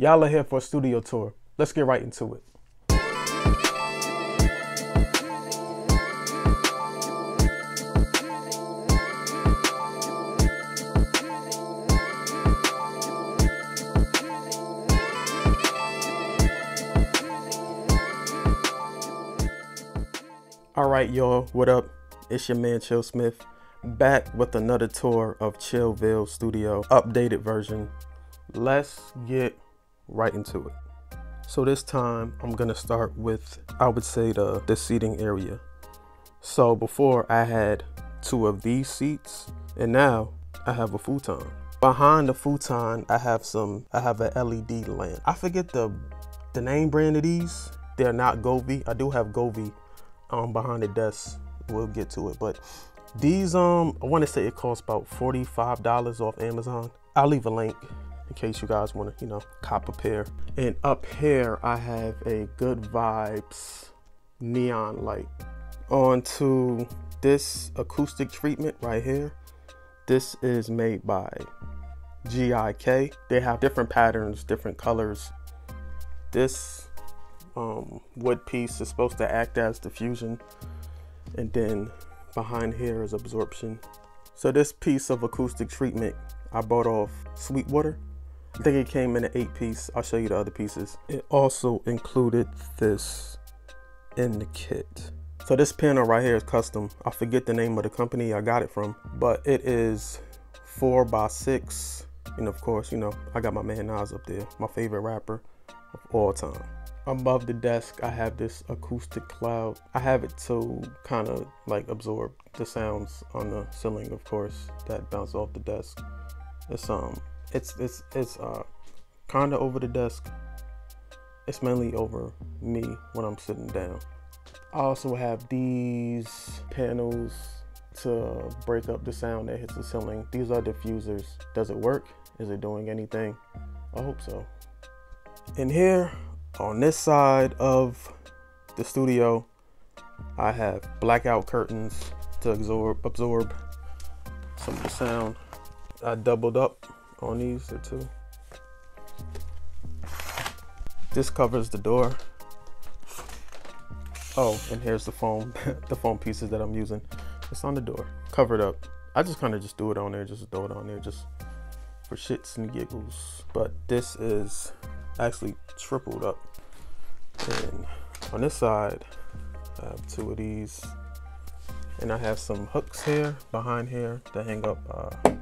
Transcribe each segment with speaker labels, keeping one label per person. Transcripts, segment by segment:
Speaker 1: Y'all are here for a studio tour. Let's get right into it. All right, y'all, what up? It's your man Chill Smith back with another tour of Chillville Studio, updated version. Let's get right into it. So this time I'm gonna start with I would say the the seating area. So before I had two of these seats and now I have a futon. Behind the futon I have some I have a LED lamp. I forget the the name brand of these. They're not Govee. I do have Govee um, behind the desk. We'll get to it, but these um I want to say it costs about $45 off Amazon. I'll leave a link in case you guys want to, you know, cop a pair. And up here I have a good vibes neon light. On to this acoustic treatment right here. This is made by GIK. They have different patterns, different colors. This um, wood piece is supposed to act as diffusion and then behind here is absorption so this piece of acoustic treatment I bought off Sweetwater I think it came in an eight piece. I'll show you the other pieces. It also included this in the kit. So this panel right here is custom. I forget the name of the company I got it from but it is four by six. And of course you know I got my man Nas up there my favorite rapper of all time. Above the desk I have this acoustic cloud. I have it to kind of like absorb the sounds on the ceiling of course that bounce off the desk. It's um it's it's it's uh kind of over the desk. It's mainly over me when I'm sitting down. I also have these panels to break up the sound that hits the ceiling. These are diffusers. Does it work? Is it doing anything? I hope so. In here, on this side of the studio, I have blackout curtains to absorb, absorb some of the sound. I doubled up on these too. This covers the door. Oh, and here's the foam, the foam pieces that I'm using. It's on the door, covered up. I just kind of just do it on there, just throw it on there, just for shits and giggles. But this is actually tripled up and on this side, I have two of these. And I have some hooks here, behind here, to hang up uh,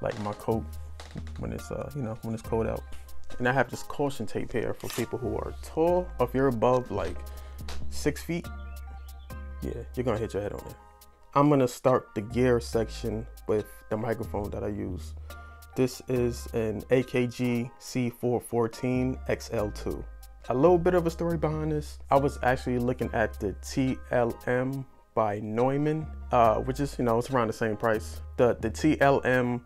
Speaker 1: like my coat when it's, uh, you know, when it's cold out. And I have this caution tape here for people who are tall. If you're above like six feet, yeah, you're gonna hit your head on it. I'm gonna start the gear section with the microphone that I use. This is an AKG C414 XL2 a little bit of a story behind this. I was actually looking at the TLM by Neumann, uh, which is, you know, it's around the same price. The the TLM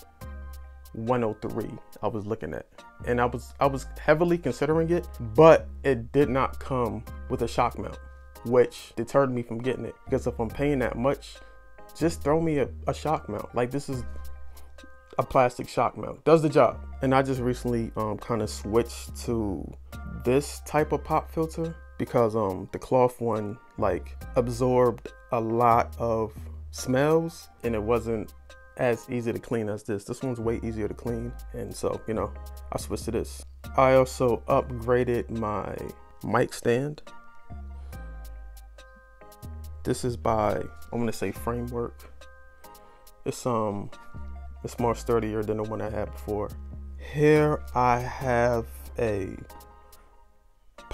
Speaker 1: 103 I was looking at. And I was I was heavily considering it, but it did not come with a shock mount, which deterred me from getting it. Because if I'm paying that much, just throw me a, a shock mount. Like this is a plastic shock mount. Does the job. And I just recently um, kind of switched to this type of pop filter because um the cloth one like absorbed a lot of smells and it wasn't as easy to clean as this. This one's way easier to clean and so you know I switched to this. I also upgraded my mic stand. This is by I'm gonna say framework. It's um it's more sturdier than the one I had before. Here I have a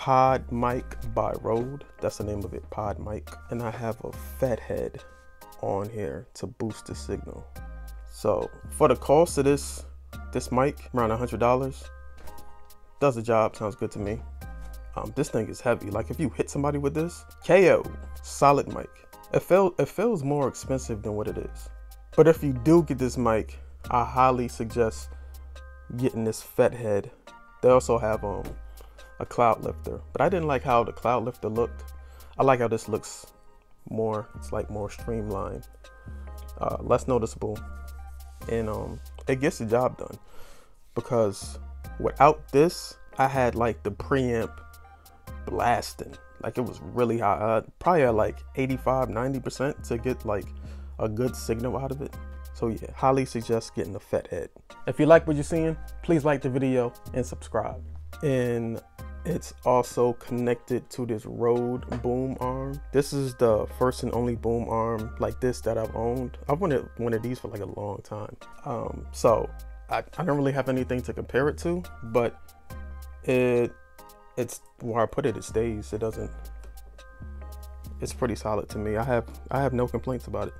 Speaker 1: Pod Mic by Rode. That's the name of it, Pod Mic. And I have a Fethead on here to boost the signal. So for the cost of this this mic, around $100, does the job, sounds good to me. Um, this thing is heavy. Like if you hit somebody with this, KO, solid mic. It, feel, it feels more expensive than what it is. But if you do get this mic, I highly suggest getting this Fethead. They also have um a cloud lifter, but I didn't like how the cloud lifter looked. I like how this looks more, it's like more streamlined, uh, less noticeable, and um, it gets the job done. Because without this, I had like the preamp blasting. Like it was really high. Uh, probably at like 85, 90% to get like a good signal out of it. So yeah, highly suggest getting the Fethead. If you like what you're seeing, please like the video and subscribe. And it's also connected to this Rode boom arm. This is the first and only boom arm like this that I've owned. I've wanted one of these for like a long time. Um, so I, I don't really have anything to compare it to, but it it's where I put it, it stays. It doesn't. It's pretty solid to me. I have I have no complaints about it.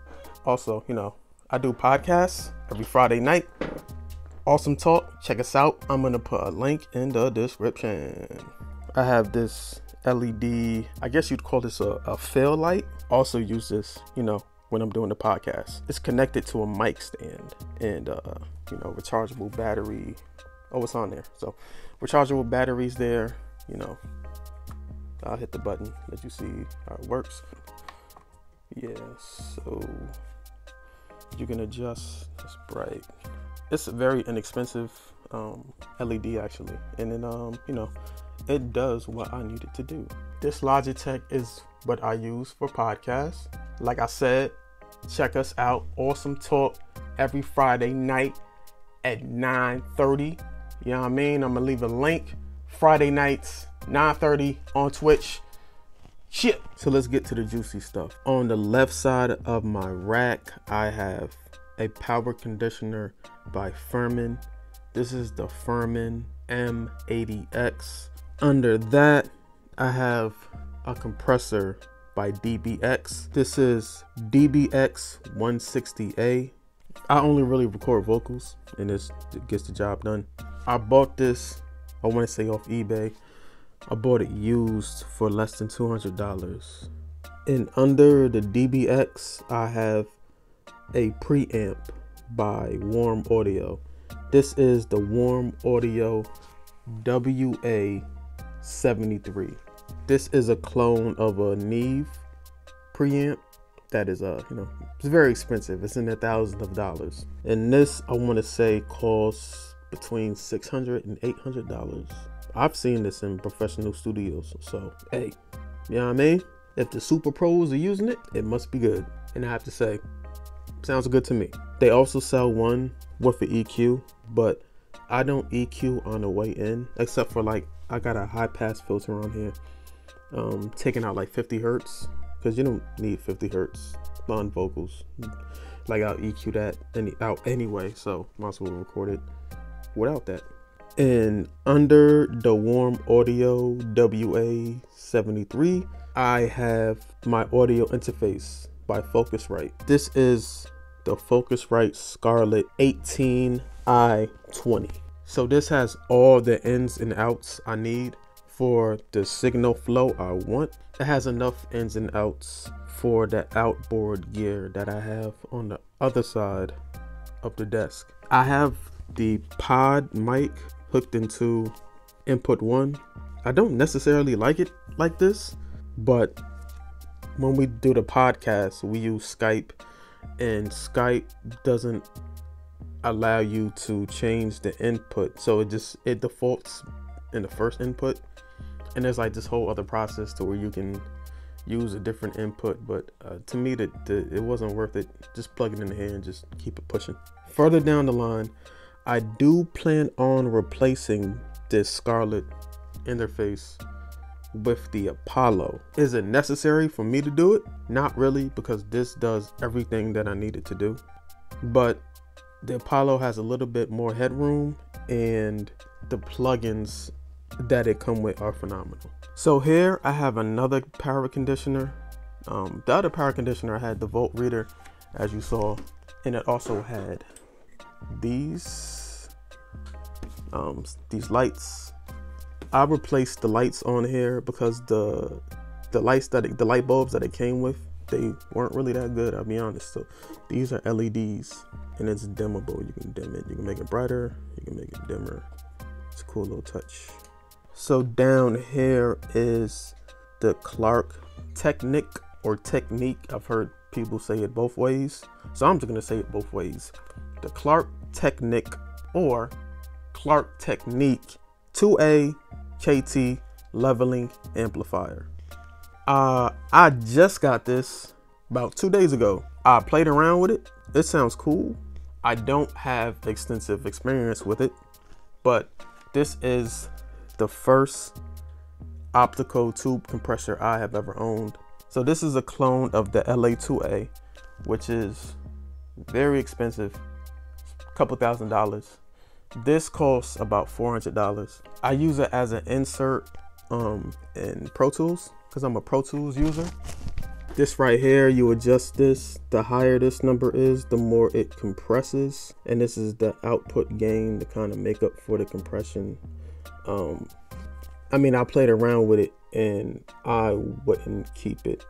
Speaker 1: Also, you know, I do podcasts every Friday night. Awesome talk. Check us out. I'm gonna put a link in the description. I have this LED. I guess you'd call this a, a fill light. Also use this, you know, when I'm doing the podcast. It's connected to a mic stand and uh, you know, rechargeable battery. Oh, it's on there. So rechargeable batteries there you know, I'll hit the button, let you see how it works. Yeah, so you can adjust this bright. It's a very inexpensive um, LED actually, and then um, you know, it does what I need it to do. This Logitech is what I use for podcasts. Like I said, check us out. Awesome Talk every Friday night at 9:30. You know what I mean? I'm gonna leave a link Friday nights, 9:30 on Twitch. Shit. So let's get to the juicy stuff. On the left side of my rack, I have a power conditioner by Furman. This is the Furman M80X. Under that, I have a compressor by DBX. This is DBX 160A. I only really record vocals and this gets the job done. I bought this I want to say off eBay. I bought it used for less than $200. And under the DBX, I have a preamp by Warm Audio. This is the Warm Audio WA73. This is a clone of a Neve preamp that is uh you know it's very expensive. It's in the thousands of dollars. And this i want to say costs between 600 and 800 dollars. I've seen this in professional studios so hey you know what i mean? If the super pros are using it it must be good. And i have to say sounds good to me they also sell one with an eq but i don't eq on the way in except for like i got a high pass filter on here um taking out like 50 hertz because you don't need 50 hertz on vocals like i'll eq that any out anyway so might as well record it without that. And under the Warm Audio WA73, I have my audio interface by Focusrite. This is the Focusrite Scarlett 18i20. So this has all the ins and outs I need for the signal flow I want. It has enough ins and outs for the outboard gear that I have on the other side of the desk. I have the pod mic hooked into input one. I don't necessarily like it like this, but when we do the podcast, we use Skype, and Skype doesn't allow you to change the input. So it just it defaults in the first input, and there's like this whole other process to where you can use a different input. But uh, to me, that it wasn't worth it. Just plug it in here and just keep it pushing. Further down the line, I do plan on replacing this Scarlett interface with the Apollo. Is it necessary for me to do it? Not really, because this does everything that I need it to do. But the Apollo has a little bit more headroom and the plugins that it come with are phenomenal. So here I have another power conditioner. Um, the other power conditioner I had the volt reader as you saw and it also had these um, these lights. I replaced the lights on here because the the lights that it, the light bulbs that it came with they weren't really that good. I'll be honest. So these are LEDs and it's dimmable. You can dim it. You can make it brighter. You can make it dimmer. It's a cool little touch. So down here is the Klark Teknik or Technique. I've heard people say it both ways. So I'm just gonna say it both ways the Klark Teknik or Clark Technique 2A KT leveling amplifier. Uh, I just got this about two days ago. I played around with it. It sounds cool. I don't have extensive experience with it, but this is the first optical tube compressor I have ever owned. So this is a clone of the LA2A, which is very expensive, a couple thousand dollars. This costs about $400. I use it as an insert um, in Pro Tools because I'm a Pro Tools user. This right here, you adjust this. The higher this number is, the more it compresses. And this is the output gain to kind of make up for the compression. Um, I mean, I played around with it and I wouldn't keep it.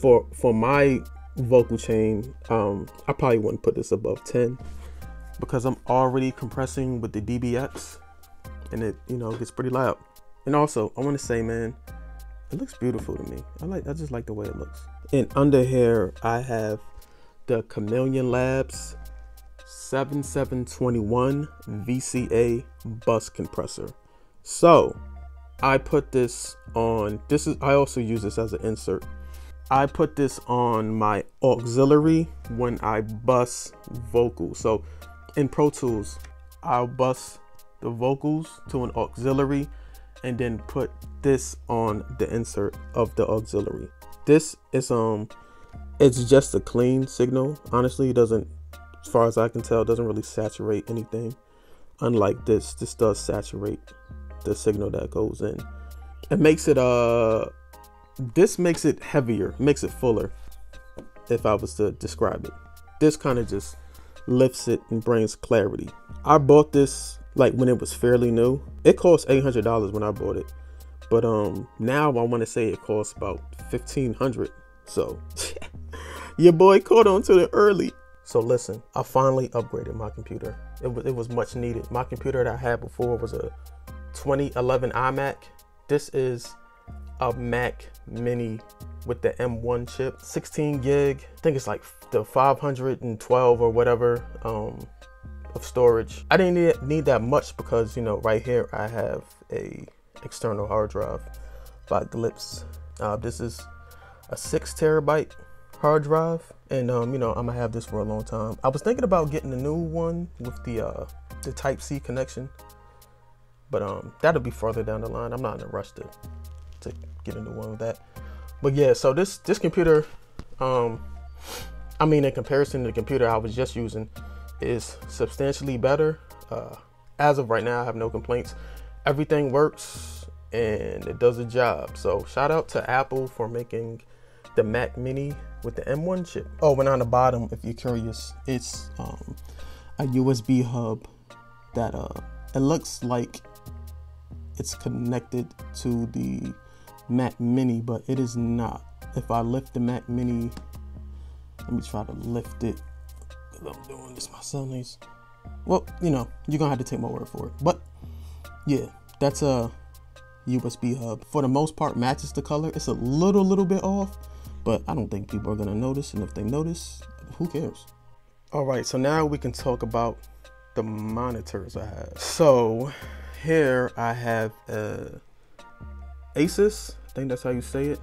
Speaker 1: For for my vocal chain, um, I probably wouldn't put this above 10 because I'm already compressing with the DBX and it, you know, gets pretty loud. And also, I want to say, man, it looks beautiful to me. I like, I just like the way it looks. And under here, I have the Chameleon Labs 7721 VCA bus compressor. So I put this on, this is, I also use this as an insert. I put this on my auxiliary when I bus vocals. So in Pro Tools, I'll bus the vocals to an auxiliary and then put this on the insert of the auxiliary. This is um it's just a clean signal. Honestly, it doesn't as far as I can tell, doesn't really saturate anything. Unlike this, this does saturate the signal that goes in. It makes it uh this makes it heavier, makes it fuller if I was to describe it. This kind of just lifts it and brings clarity. I bought this like when it was fairly new. It cost $800 when I bought it. But um now I want to say it costs about 1500 So your boy caught on to it early. So listen, I finally upgraded my computer. It was, it was much needed. My computer that I had before was a 2011 iMac. This is a Mac Mini with the M1 chip, 16 gig. I think it's like the 512 or whatever um, of storage. I didn't need, need that much because you know right here I have a external hard drive by Glimpse. Uh, this is a six terabyte hard drive and um, you know I'm gonna have this for a long time. I was thinking about getting a new one with the uh, the Type C connection, but um, that'll be further down the line. I'm not in a rush to to get a new one with that. But yeah, so this this computer, um, I mean in comparison to the computer I was just using, is substantially better. Uh, as of right now, I have no complaints. Everything works and it does a job. So shout out to Apple for making the Mac Mini with the M1 chip. Oh, and on the bottom, if you're curious, it's um, a USB hub that uh, it looks like it's connected to the Mac Mini, but it is not. If I lift the Mac Mini, let me try to lift it I'm doing this myself. Nice. Well, you know, you're gonna have to take my word for it. But yeah, that's a USB hub. For the most part, matches the color. It's a little, little bit off, but I don't think people are gonna notice. And if they notice, who cares? All right, so now we can talk about the monitors I have. So here I have a Asus. I think that's how you say it.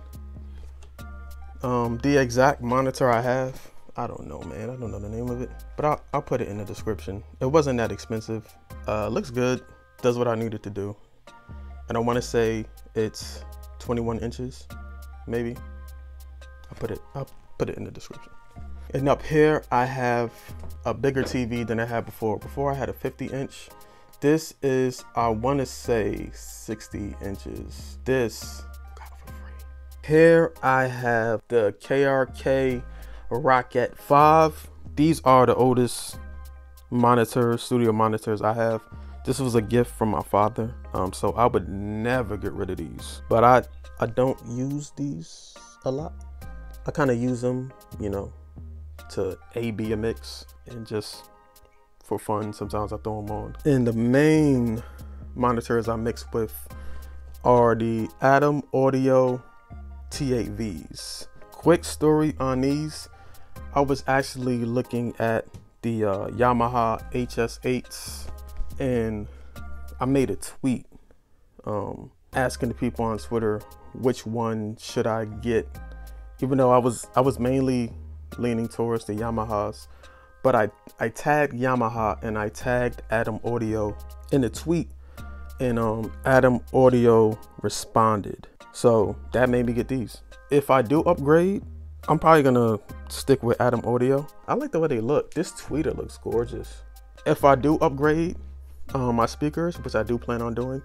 Speaker 1: Um, the exact monitor I have I don't know, man. I don't know the name of it, but I'll, I'll put it in the description. It wasn't that expensive. Uh, looks good. Does what I needed to do. And I want to say it's 21 inches, maybe. I'll put it. I'll put it in the description. And up here, I have a bigger TV than I had before. Before I had a 50 inch. This is, I want to say 60 inches. This, Here I have the KRK Rokit 5. These are the oldest monitors, studio monitors I have. This was a gift from my father, um, so I would never get rid of these. But I, I don't use these a lot. I kind of use them, you know, to A-B a mix and just for fun. Sometimes I throw them on. And the main monitors I mix with are the Adam Audio T8Vs. Quick story on these. I was actually looking at the uh, Yamaha HS8s and I made a tweet um, asking the people on Twitter which one should I get, even though I was I was mainly leaning towards the Yamahas, but I I tagged Yamaha and I tagged Adam Audio in the tweet, and um, Adam Audio responded. So that made me get these. If I do upgrade, I'm probably gonna stick with Adam Audio. I like the way they look. This tweeter looks gorgeous. If I do upgrade um, my speakers, which I do plan on doing,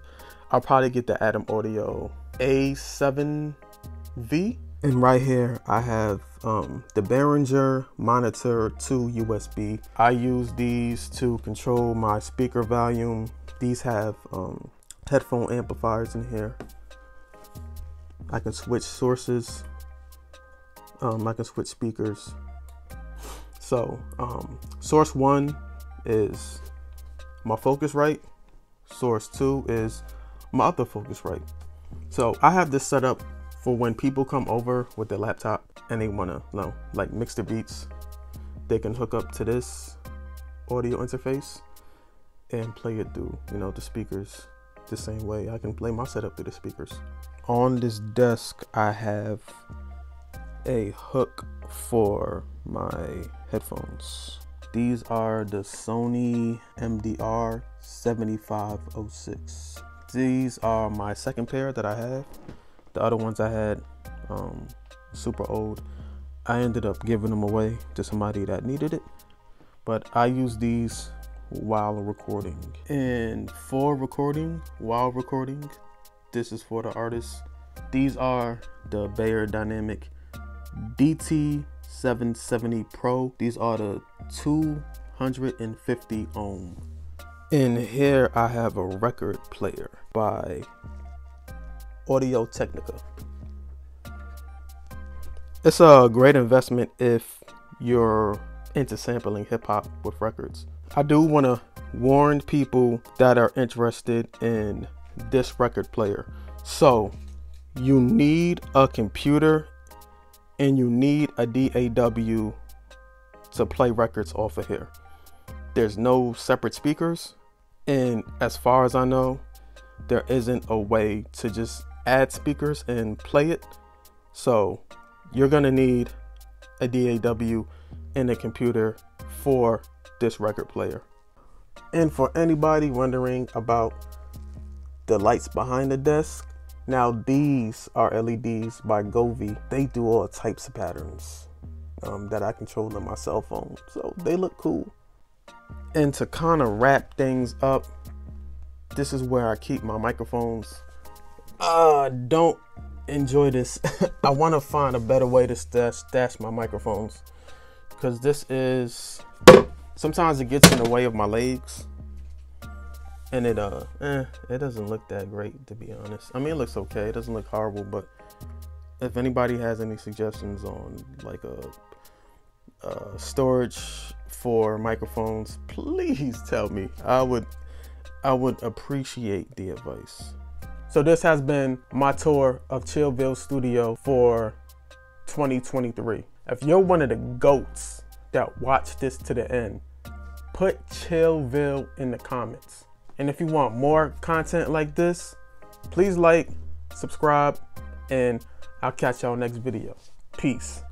Speaker 1: I'll probably get the Adam Audio A7V. And right here, I have um, the Behringer Monitor 2 USB. I use these to control my speaker volume. These have um, headphone amplifiers in here. I can switch sources. Um, I can switch speakers. So, um, source one is my Focusrite. Source two is my other Focusrite. So I have this set up for when people come over with their laptop and they want to you know, like mix the beats. They can hook up to this audio interface and play it through, you know, the speakers the same way I can play my setup through the speakers. On this desk, I have a hook for my headphones. These are the Sony MDR 7506. These are my second pair that I have. The other ones I had um, super old. I ended up giving them away to somebody that needed it. But I use these while recording. And for recording, while recording, this is for the artist. These are the Beyerdynamic DT 770 Pro. These are the 250 ohm. In here, I have a record player by Audio Technica. It's a great investment if you're into sampling hip hop with records. I do want to warn people that are interested in this record player. So, you need a computer and you need a DAW to play records off of here. There's no separate speakers, and as far as I know, there isn't a way to just add speakers and play it. So you're gonna need a DAW and a computer for this record player. And for anybody wondering about the lights behind the desk, now these are LEDs by Govee. They do all types of patterns um, that I control on my cell phone. So they look cool. And to kind of wrap things up, this is where I keep my microphones. Uh, don't enjoy this. I want to find a better way to stash, stash my microphones. Because this is, sometimes it gets in the way of my legs. And it uh eh, it doesn't look that great to be honest. I mean it looks okay. It doesn't look horrible but if anybody has any suggestions on like a, a storage for microphones please tell me. I would i would appreciate the advice so this has been my tour of chillville studio for 2023 if you're one of the goats that watch this to the end put chillville in the comments and if you want more content like this, please like, subscribe, and I'll catch y'all next video. Peace.